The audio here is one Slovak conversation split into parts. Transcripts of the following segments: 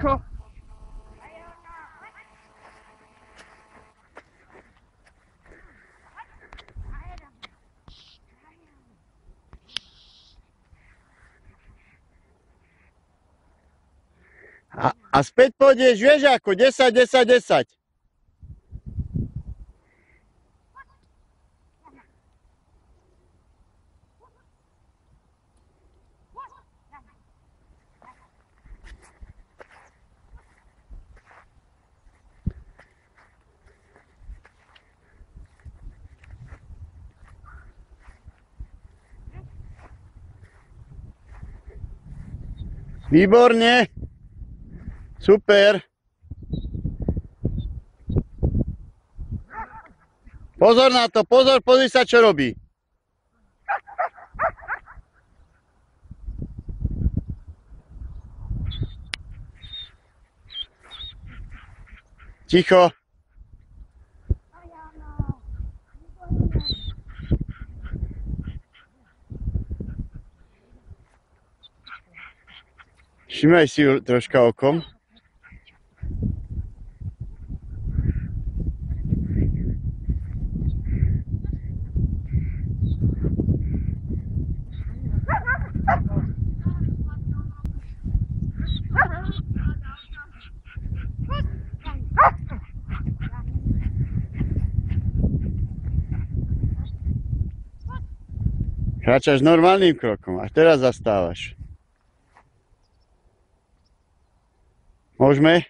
Ticho. A, a späť pôjdeš, vieš ako, 10, 10, 10. Výborne. Super. Pozor na to, pozor, pozri sa, čo robí. Ticho. Śmiej się troszkę okom. Kraczasz normalnym krokiem, a teraz zastałaś. Môžeme?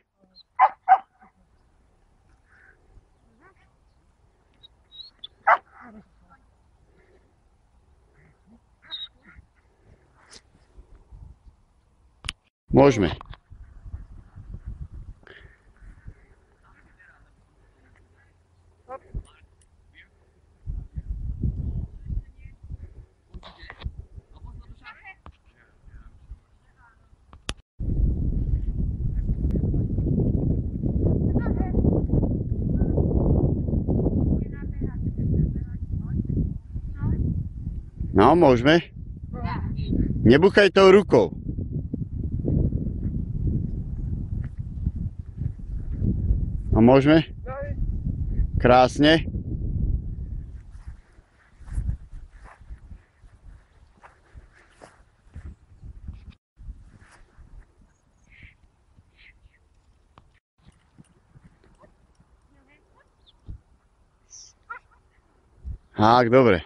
Môžeme. No, môžeme. Nebuchaj tou rukou. A môžeme? Krásne. Tak, dobre.